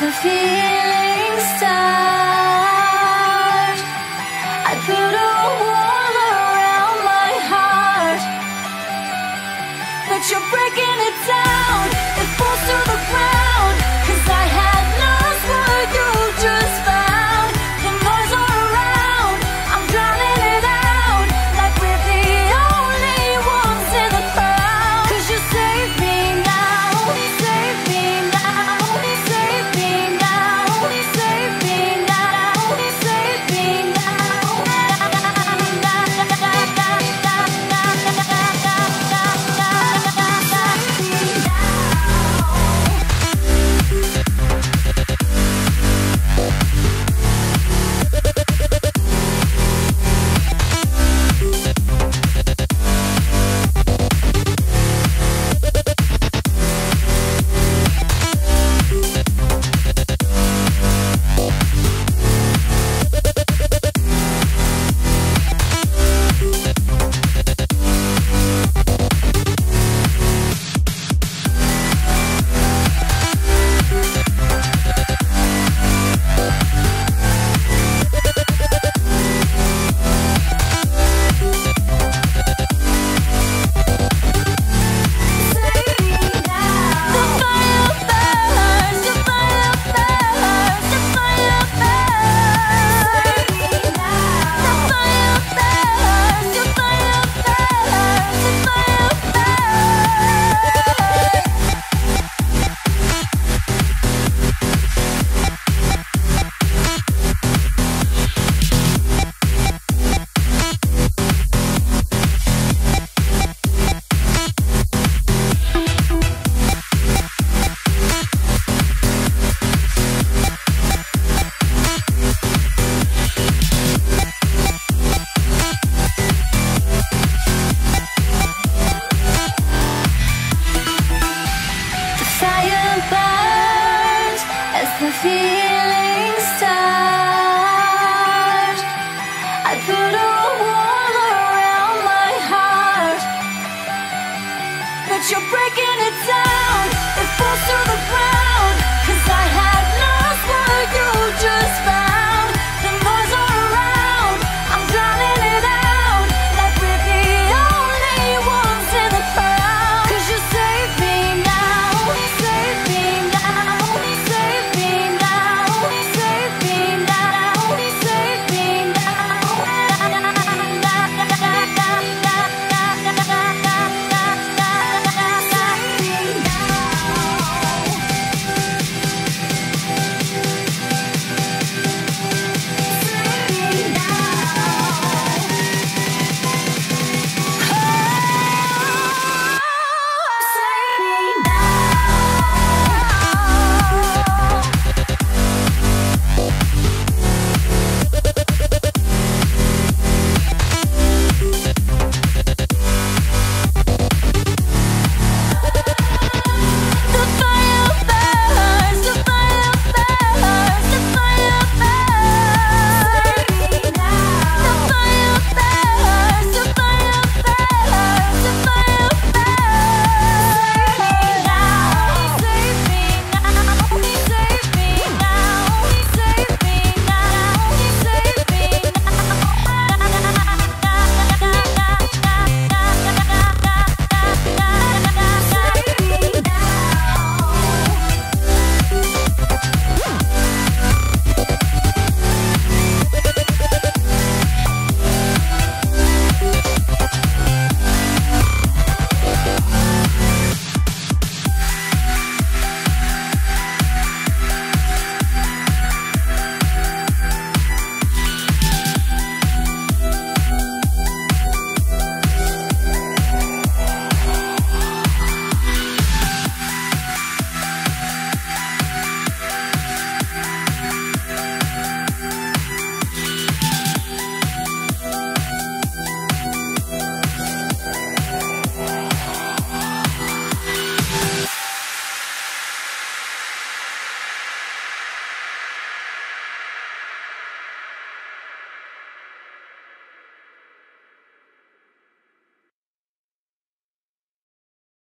the feeling start? I put a wall around my heart, but you're breaking it down. The feelings start. I put a wall around my heart, but you're breaking.